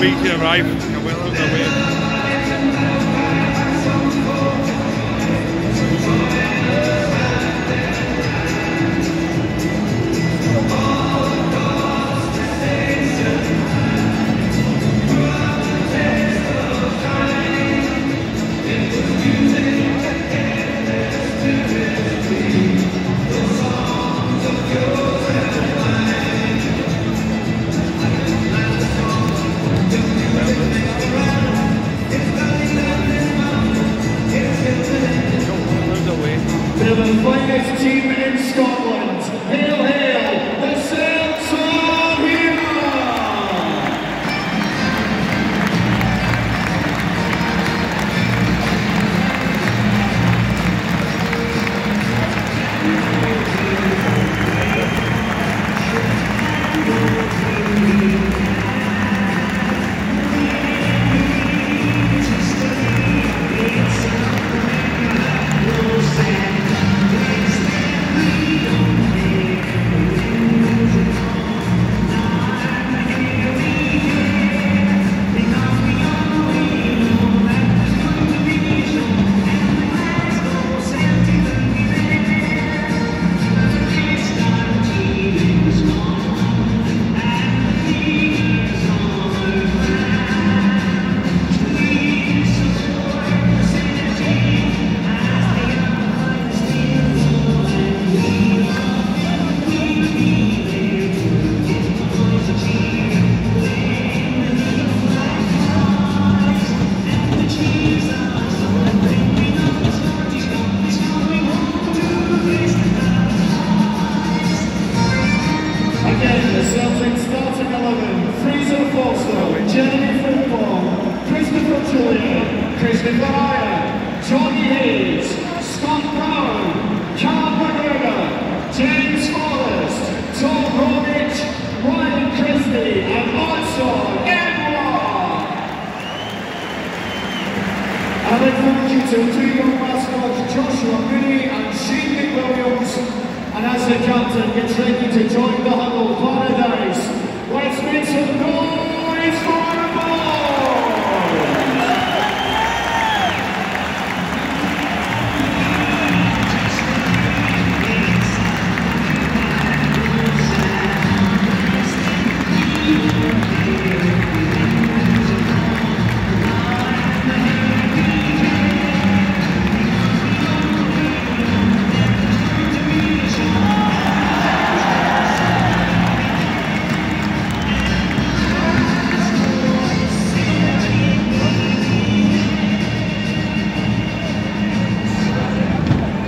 BT arrive. They're the finest team in Scotland. Again, the Celtic starting 11. Fraser Forster, Jeremy Football, Christopher Jullien, Kristoffer Ajer, Jonny Hayes, Scott Brown, Carl McGregor, James Forrest, Tom Rogic, Ryan Christie, and also Edouard. And a thank you to two young mascots, Joshua Mooney and Shane McWilliams. And as the captain gets ready to join the huddle, Paradise, let's make some noise for the ball!